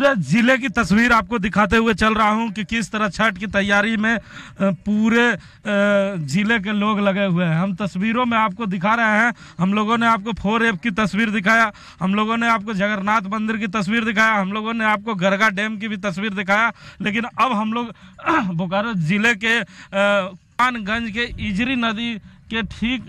पूरे ज़िले की तस्वीर आपको दिखाते हुए चल रहा हूँ कि किस तरह छठ की तैयारी में पूरे ज़िले के लोग लगे हुए हैं। हम तस्वीरों में आपको दिखा रहे हैं। हम लोगों ने आपको फोर एफ़ की तस्वीर दिखाया। हम लोगों ने आपको जगन्नाथ मंदिर की तस्वीर दिखाया। हम लोगों ने आपको गरगा डैम की भी तस्वीर दिखाया। लेकिन अब हम लोग, बोकारो ज़िले के दीवानगंज के इजरी नदी के ठीक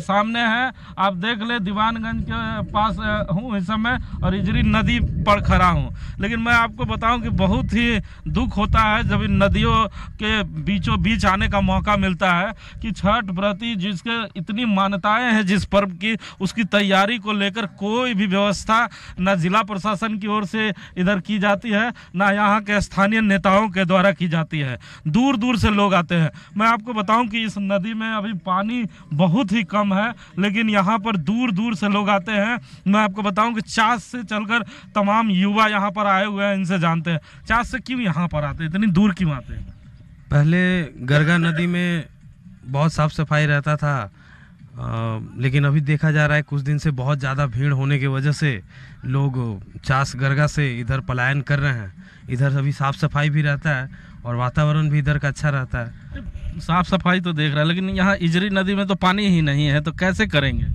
सामने है। आप देख ले, दीवानगंज के पास हूँ इस समय, और इजरी नदी पर खड़ा हूँ। लेकिन मैं आपको बताऊँ कि बहुत ही दुख होता है जब इन नदियों के बीचों बीच आने का मौका मिलता है कि छठ व्रती जिसके इतनी मान्यताएँ हैं जिस पर्व की, उसकी तैयारी को लेकर कोई भी व्यवस्था न जिला प्रशासन की ओर से इधर की जाती है, ना यहाँ के स्थानीय नेताओं के द्वारा की जाती है। दूर दूर से लोग आते हैं। मैं आपको बताऊँ कि इस नदी में अभी पानी बहुत ही कम है, लेकिन यहाँ पर दूर दूर से लोग आते हैं। मैं आपको बताऊँ कि चास से चलकर तमाम युवा यहाँ पर आए हुए हैं, इनसे जानते हैं। चास से क्यों यहाँ पर आते हैं? इतनी दूर क्यों आते हैं? पहले गरगा नदी में बहुत साफ़ सफ़ाई रहता था लेकिन अभी देखा जा रहा है कुछ दिन से बहुत ज़्यादा भीड़ होने की वजह से लोग चास गरगा से इधर पलायन कर रहे हैं। इधर अभी साफ़ सफ़ाई भी रहता है और वातावरण भी इधर का अच्छा रहता है। साफ़ सफ़ाई तो देख रहा है लेकिन यहाँ इजरी नदी में तो पानी ही नहीं है तो कैसे करेंगे?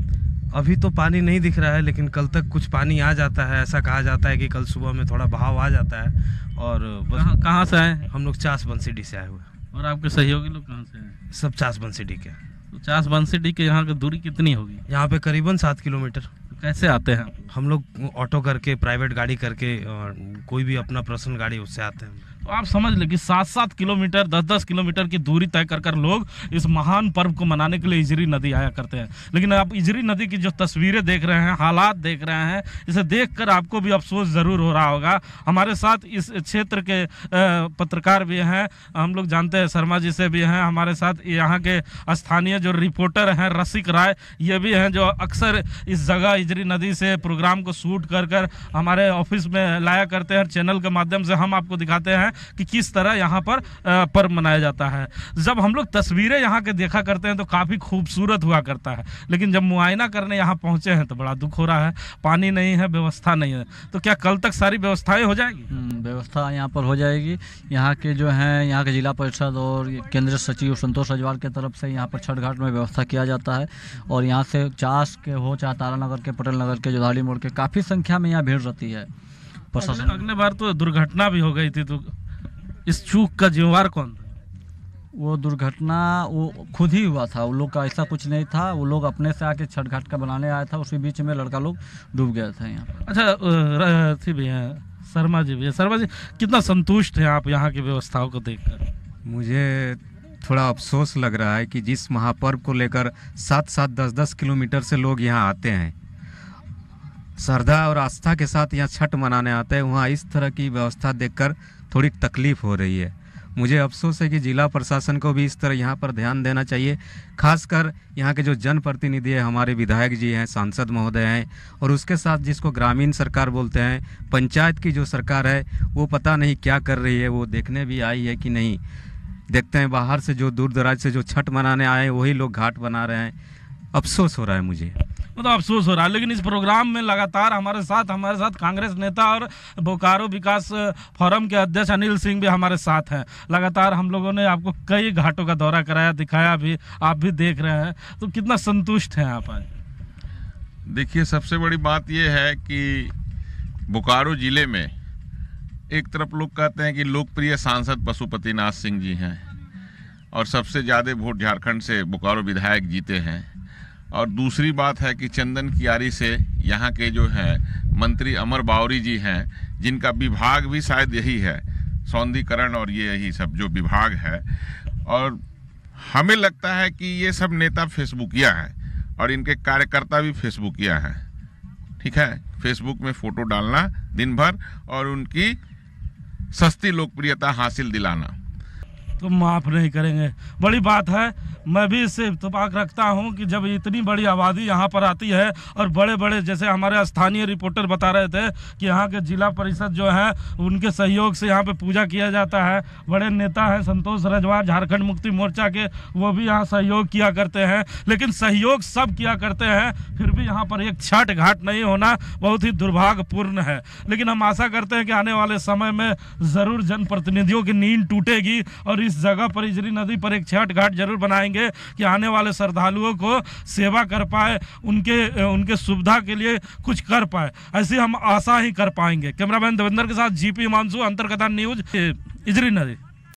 अभी तो पानी नहीं दिख रहा है लेकिन कल तक कुछ पानी आ जाता है। ऐसा कहा जाता है कि कल सुबह में थोड़ा बहाव आ जाता है और बस कहाँ से आए? हम लोग चास बंसीडी से आए हुए हैं। और आपके सहयोगी लोग कहाँ से आए? सब चास बंसीडी के। तो चास बंसिटी के यहाँ की दूरी कितनी होगी? यहाँ पे करीबन सात किलोमीटर। कैसे आते हैं? हम लोग ऑटो करके प्राइवेट गाड़ी करके और कोई भी अपना पर्सनल गाड़ी उससे आते हैं। तो आप समझ ले कि सात सात किलोमीटर दस दस किलोमीटर की दूरी तय कर कर लोग इस महान पर्व को मनाने के लिए इजरी नदी आया करते हैं। लेकिन आप इजरी नदी की जो तस्वीरें देख रहे हैं, हालात देख रहे हैं, इसे देख कर आपको भी अफसोस ज़रूर हो रहा होगा। हमारे साथ इस क्षेत्र के पत्रकार भी हैं, हम लोग जानते हैं, शर्मा जी से भी हैं, हमारे साथ यहाँ के स्थानीय जो रिपोर्टर हैं, रसिक राय, ये भी हैं जो अक्सर इस जगह इजरी नदी से प्रोग्राम को शूट कर कर हमारे ऑफ़िस में लाया करते हैं चैनल के माध्यम से हम आपको दिखाते हैं। कि किस तरह यहाँ पर पर्व मनाया जाता है। जब हम लोग तस्वीरें यहाँ के देखा करते हैं तो काफ़ी खूबसूरत हुआ करता है। लेकिन जब मुआयना करने यहाँ पहुँचे हैं तो बड़ा दुख हो रहा है। पानी नहीं है व्यवस्था नहीं है। तो क्या कल तक सारी व्यवस्थाएँ हो जाएगी? हम्म, व्यवस्था यहाँ पर हो जाएगी। यहाँ के जो हैं यहाँ के जिला परिषद और केंद्रीय सचिव संतोष अजवाल के तरफ़ से यहाँ पर छठ घाट में व्यवस्था किया जाता है। और यहाँ से चास के हो चाहे तारा नगर के पटेल नगर के जोधाड़ी मोड़ के काफ़ी संख्या में यहाँ भीड़ रहती है। प्रशासन अगले बार तो दुर्घटना भी हो गई थी तो इस चूक का जिम्मेवार कौन था? वो दुर्घटना वो खुद ही हुआ था। वो लोग का ऐसा कुछ नहीं था। वो लोग अपने से आके छठ घाट का बनाने आया था। उसी बीच में लड़का लोग डूब गया था यहाँ अच्छा र- थी भी हैं शर्मा जी भी हैं शर्मा जी कितना संतुष्ट हैं आप यहाँ की व्यवस्थाओं को देखकर? मुझे थोड़ा अफसोस लग रहा है कि जिस महापर्व को लेकर सात सात दस दस किलोमीटर से लोग यहाँ आते हैं श्रद्धा और आस्था के साथ यहाँ छठ मनाने आते हैं वहाँ इस तरह की व्यवस्था देखकर थोड़ी तकलीफ़ हो रही है। मुझे अफसोस है कि जिला प्रशासन को भी इस तरह यहाँ पर ध्यान देना चाहिए, खासकर यहाँ के जो जनप्रतिनिधि है, हमारे विधायक जी हैं, सांसद महोदय हैं, और उसके साथ जिसको ग्रामीण सरकार बोलते हैं, पंचायत की जो सरकार है, वो पता नहीं क्या कर रही है, वो देखने भी आई है कि नहीं। देखते हैं, बाहर से जो दूर दराज से जो छठ मनाने आए वही लोग घाट बना रहे हैं। अफसोस हो रहा है मुझे। मतलब अफसोस हो रहा है। लेकिन इस प्रोग्राम में लगातार हमारे साथ हमारे साथ कांग्रेस नेता और बोकारो विकास फोरम के अध्यक्ष अनिल सिंह भी हमारे साथ हैं। लगातार हम लोगों ने आपको कई घाटों का दौरा कराया, दिखाया भी, आप भी देख रहे हैं। तो कितना संतुष्ट हैं आप आज? देखिए, सबसे बड़ी बात यह है कि बोकारो ज़िले में एक तरफ़ लोग कहते हैं कि लोकप्रिय सांसद पशुपतिनाथ सिंह जी हैं और सबसे ज़्यादा वोट झारखंड से बोकारो विधायक जीते हैं। और दूसरी बात है कि चंदन कियारी से यहाँ के जो हैं, मंत्री अमर बावरी जी हैं, जिनका विभाग भी शायद यही है, सौंदीकरण और ये यही सब जो विभाग है। और हमें लगता है कि ये सब नेता फेसबुकिया हैं और इनके कार्यकर्ता भी फेसबुकिया हैं। ठीक है? फेसबुक में फ़ोटो डालना दिन भर और उनकी सस्ती लोकप्रियता हासिल दिलाना। तो माफ़ नहीं करेंगे। बड़ी बात है, मैं भी इससे इतफाक रखता हूँ कि जब इतनी बड़ी आबादी यहाँ पर आती है और बड़े बड़े जैसे हमारे स्थानीय रिपोर्टर बता रहे थे कि यहाँ के जिला परिषद जो है, उनके सहयोग से यहाँ पे पूजा किया जाता है। बड़े नेता हैं संतोष रजवार, झारखंड मुक्ति मोर्चा के, वो भी यहाँ सहयोग किया करते हैं। लेकिन सहयोग सब किया करते हैं, फिर भी यहाँ पर एक छठ घाट नहीं होना बहुत ही दुर्भाग्यपूर्ण है। लेकिन हम आशा करते हैं कि आने वाले समय में ज़रूर जनप्रतिनिधियों की नींद टूटेगी और इस जगह पर इजरी नदी पर एक छठ घाट ज़रूर बनाएँगे कि आने वाले श्रद्धालुओं को सेवा कर पाए, उनके उनके सुविधा के लिए कुछ कर पाए। ऐसी हम आशा ही कर पाएँगे। कैमरामैन देवेंद्र के साथ जीपी मानसू अंतर्कथा न्यूज़, इजरी नदी।